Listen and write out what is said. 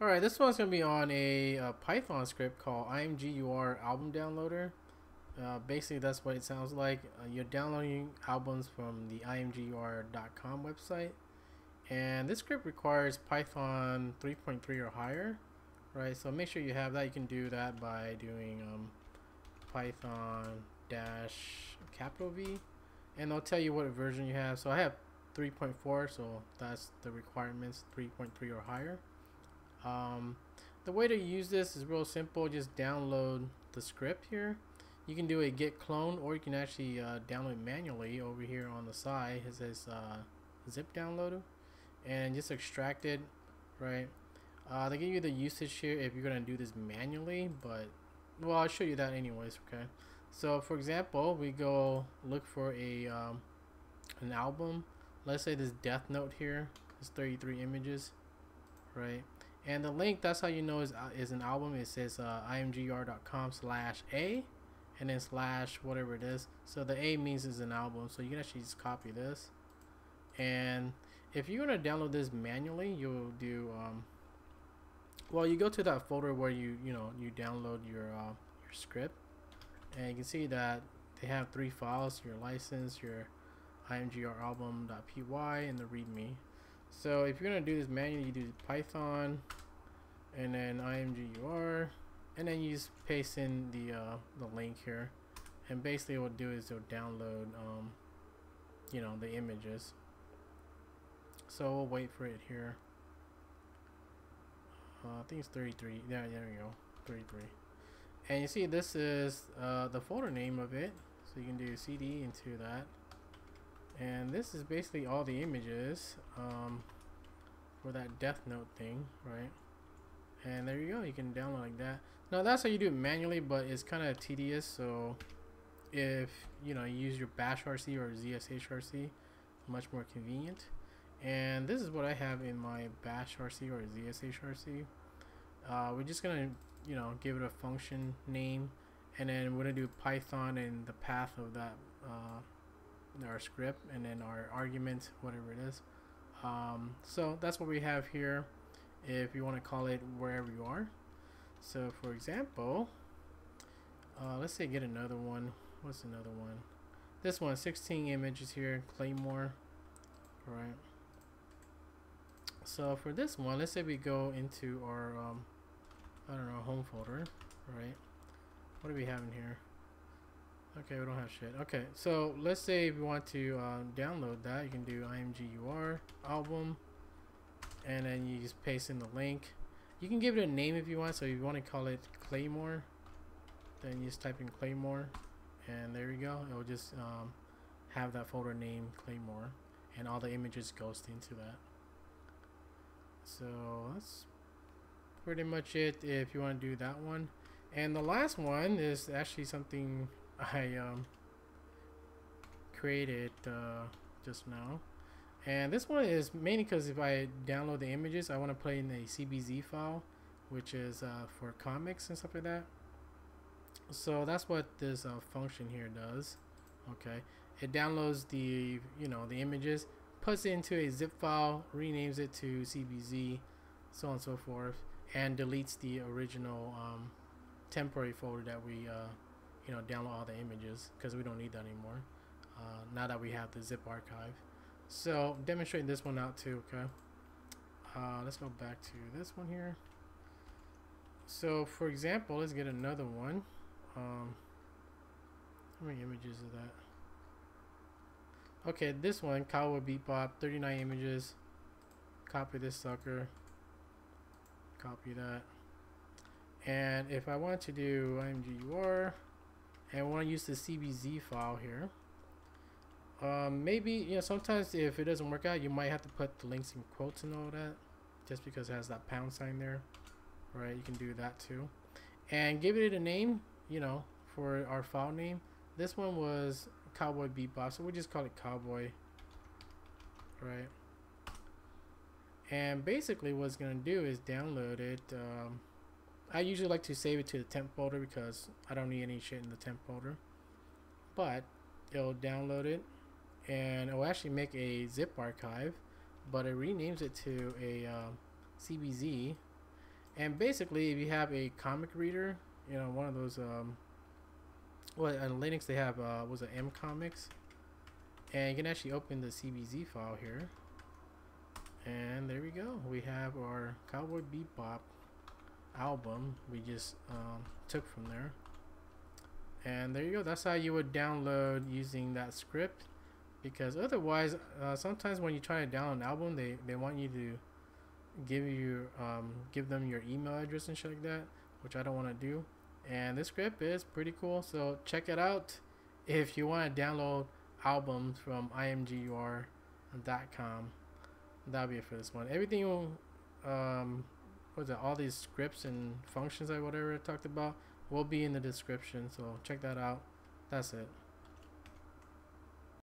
Alright, this one's going to be on a, a, Python script called imgur album downloader. Uh, basically, that's what it sounds like. Uh, you're downloading albums from the imgur.com website. And this script requires Python 3.3 or higher. Right, so make sure you have that. You can do that by doing um, Python dash capital V. And they'll tell you what version you have. So I have 3.4, so that's the requirements 3.3 or higher. Um, the way to use this is real simple. Just download the script here. You can do a git clone or you can actually uh, download manually over here on the side. It says uh, zip downloader and just extract it, right? Uh, they give you the usage here if you're going to do this manually, but well, I'll show you that anyways, okay? So for example, we go look for a um, an album. Let's say this Death Note here is 33 images, right? And the link, that's how you know is, uh, is an album. It says uh, imgur.com slash A and then slash whatever it is. So the A means it's an album. So you can actually just copy this. And if you're going to download this manually, you'll do, um, well, you go to that folder where you, you know, you download your, uh, your script. And you can see that they have three files, your license, your imgur album.py, and the readme. So if you're gonna do this manually, you do Python and then imgur and then you just paste in the uh, the link here. And basically what it'll do is it'll download um, you know the images. So we'll wait for it here. Uh, I think it's 33 yeah there we go. 33 and you see this is uh, the folder name of it. So you can do cd into that and this is basically all the images um, for that Death Note thing, right? And there you go, you can download like that. Now that's how you do it manually, but it's kind of tedious. So if you know you use your Bash RC or ZSH RC, much more convenient. And this is what I have in my Bash RC or ZSH RC. Uh, we're just gonna you know give it a function name, and then we're gonna do Python and the path of that. Uh, our script and then our argument whatever it is. Um, so that's what we have here if you want to call it wherever you are. So for example uh, let's say get another one. What's another one? This one 16 images here Claymore. All right so for this one let's say we go into our um, I don't know home folder right? What do we have in here Okay, we don't have shit. Okay, so let's say you want to uh, download that, you can do imgur album, and then you just paste in the link. You can give it a name if you want. So if you want to call it Claymore, then you just type in Claymore, and there you go. It will just um, have that folder name Claymore, and all the images goes into that. So that's pretty much it if you want to do that one. And the last one is actually something I um, created uh, just now. And this one is mainly because if I download the images, I want to play in a CBZ file, which is uh, for comics and stuff like that. So that's what this uh, function here does. Okay, it downloads the you know the images, puts it into a zip file, renames it to CBZ, so on and so forth, and deletes the original um, temporary folder that we uh, you know download all the images because we don't need that anymore uh, now that we have the zip archive. So demonstrating this one out too okay? Uh, let's go back to this one here. So for example let's get another one. Um, how many images is that? Okay this one Cowboy Bebop 39 images. Copy this sucker. Copy that. And if I want to do imgur and we want to use the CBZ file here. Um, maybe, you know, sometimes if it doesn't work out, you might have to put the links in quotes and all that, just because it has that pound sign there, right? You can do that too. And give it a name, you know, for our file name. This one was Cowboy Bebop, so we'll just call it Cowboy, right? And basically what it's going to do is download it, um, I usually like to save it to the temp folder because I don't need any shit in the temp folder. But it'll download it and it'll actually make a zip archive, but it renames it to a uh, CBZ And basically, if you have a comic reader, you know, one of those, um, well, on Linux they have, uh, was it MComix, and you can actually open the CBZ file here. And there we go. We have our Cowboy Bebop album we just um, took from there. And there you go. That's how you would download using that script. Because otherwise, uh, sometimes when you try to download an album, they, they want you to give you um, give them your email address and shit like that, which I don't want to do. And this script is pretty cool, so check it out if you want to download albums from imgur.com. That'll be it for this one. Everything will, um, what's it? All these scripts and functions I whatever I talked about will be in the description. So check that out. That's it.